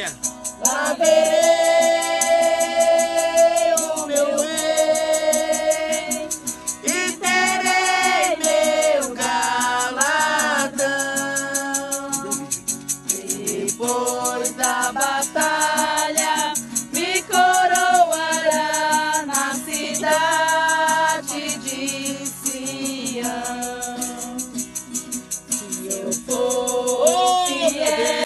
Glória! Lavei o meu bem e terei meu galadão. Depois da batalha me coroará na cidade de si.